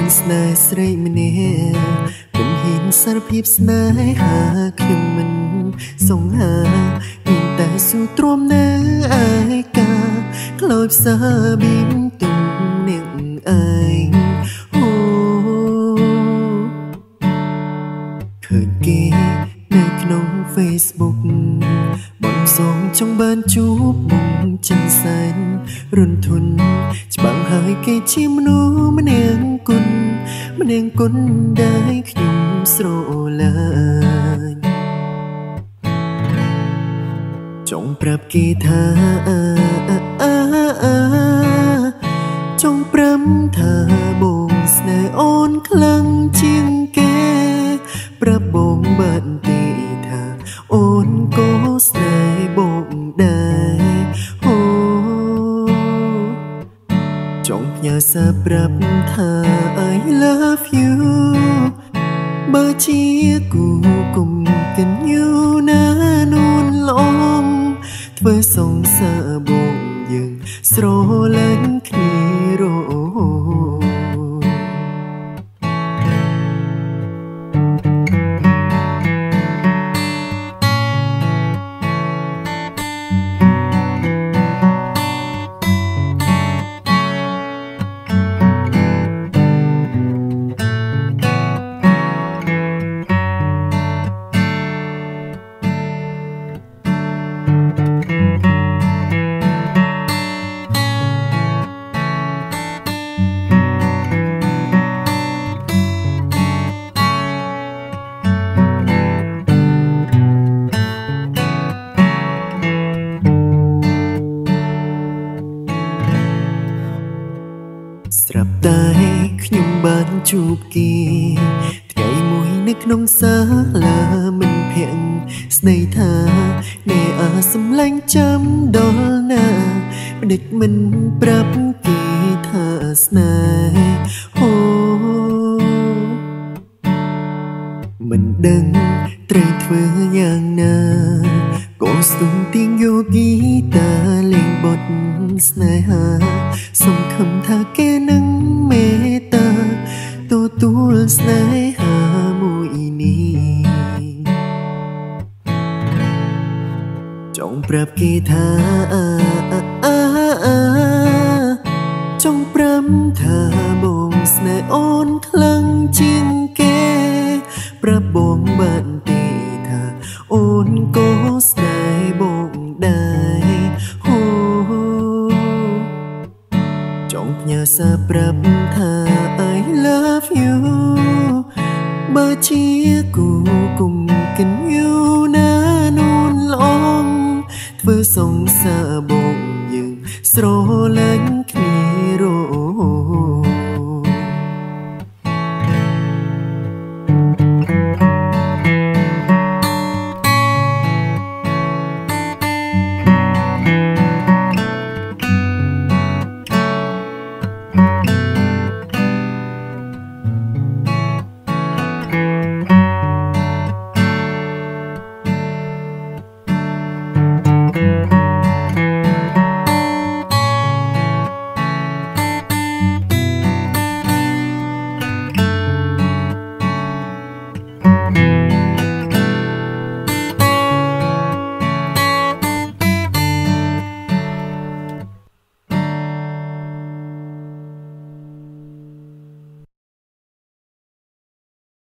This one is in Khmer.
នស្នេហ៍ស្រីម្នាក់មិនហ៊ានសារភាពស្នេហាខ្ញុំមិនសង្ហាមានតែស៊ូទ្រាំនៅឯកាក្លោចផ្សាប៊ីនទុំនាងឯងអូឃើញគេនៅក្នុង Facebook បងសងចង់បានជួបមុំចិនសែនរុនធុន ច្បាំងហើយគេជាមនុស្សម្នាងគុណម្នាងគុណដែលខ្ញុំស្រឡាញ់ចង់ប្រាប់គេថាចង់ព្រមថាបងស្នេហ៍អូនខ្លាំងជាងគេប្រាប់បងបានទេថាអូនក៏ស្នេហ៍បងដែរ សារប្រាប់ថា I love you បើជាគូគុំកិនយូណានួនឡងធ្វើសងសារបងយើងស្រលាញ់គ្នារហូ ស្រាប់តែខ្ញុំបានជួបគេថ្ងៃមួយនៅក្នុងសាលាមិនភាំងស្ដីថាអ្នកអាសម្លាញ់ចាំដល់ណាផ្ដិចមិនប្រាប់គេថាស្នេហ៍អូមិនដឹងត្រូវធ្វើយ៉ាងណាក៏ស្ទុំទៀងយកហ្គីតាលេងបទស្នេហាសង្ឃឹមថាគេ ទទួលស្នេហាមួយនេះចង់ប្រាប់គេថាចង់ព្រមថាបងស្នេហ៍អូនខ្លាំងជាងគេប្រាប់បងបានទេថាអូនក៏ស្នេហ៍បងដែរអូចង់ផ្ញើសារប្រាប់ថា I love you បើជាគូគុំកិនយូណានួនឡងធ្វើសងសារបងយើងស្រលាញ់គ្នារ